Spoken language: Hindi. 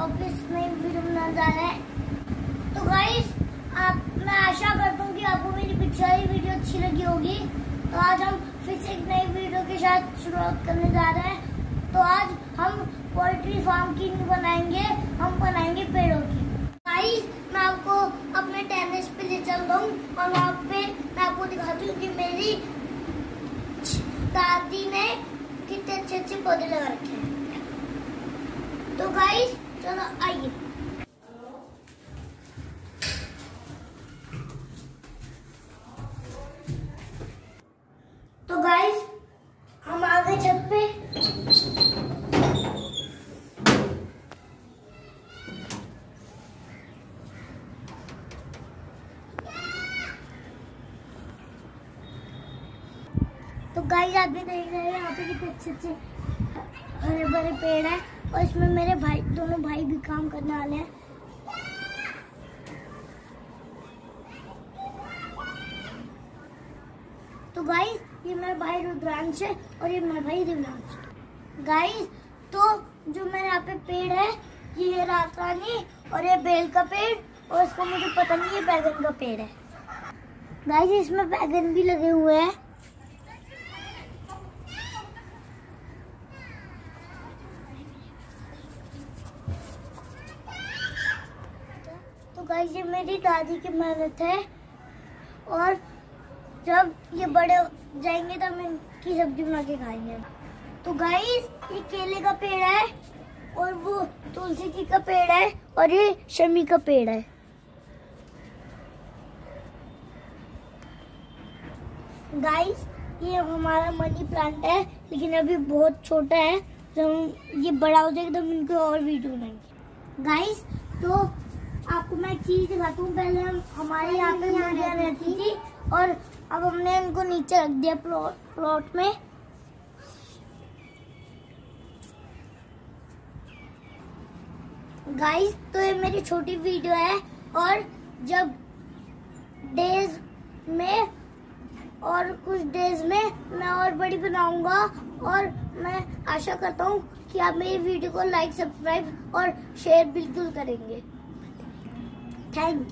बनाने जा रहे हैं तो गाइस आप, मैं आशा करता हूँ कि आपको मेरी पिछली वीडियो अच्छी लगी होगी। तो आज हम फिर से एक नई वीडियो के साथ शुरुआत करने जा रहे हैं। तो आज हम पोल्ट्री फार्म की नहीं बनाएँगे, हम बनाएँगे पेड़ों की। गाइस मैं आपको अपने टेनिस पे ले चलता हूँ और वहाँ पे मैं आपको दिखाती हूँ कि मेरी दादी ने कितने अच्छे अच्छे पौधे लगा रखे हैं। तो गाइस चलो, आइए। तो गाइस हम आ गए छत पे। तो गाइस आप भी देख रहे हैं, यहाँ पे कितने अच्छे अच्छे हरे भरे पेड़ हैं, और इसमें मेरे भाई, दोनों करने वाले हैं। तो गाइस ये मेरा भाई रुद्रांश है और ये मेरा भाई दिव्यांश गाइस तो जो मेरे यहाँ पे पेड़ है, ये है रात रानी और ये बेल का पेड़ और इसका मुझे पता नहीं ये बैगन का पेड़ है। गाइस इसमें बैगन भी लगे हुए हैं। गाइस, ये मेरी दादी की मेहनत है। और जब ये बड़े जाएँगे, तब इनकी सब्ज़ी बना के खाएँगे। तो गाइस, ये केले का पेड़ है, और वो तुलसी जी का पेड़ है, और ये शमी का पेड़ है। गाइस, ये हमारा मनी प्लांट है, लेकिन अभी बहुत छोटा है। जब ये बड़ा हो जाएगा तो हम इनको और वीडियो बनाएँगे। गाइस तो आपको मैं चीज़ हूँ। पहले हम हमारे यहाँ पे मुर्गियाँ रहती थी और अब हमने इनको नीचे रख दिया प्लॉट प्लॉट में। गाइस तो ये मेरी छोटी वीडियो है और जब डेज़ में और कुछ डेज़ में मैं और बड़ी बनाऊँगा और मैं आशा करता हूँ कि आप मेरी वीडियो को लाइक सब्सक्राइब और शेयर बिल्कुल करेंगे। Thank you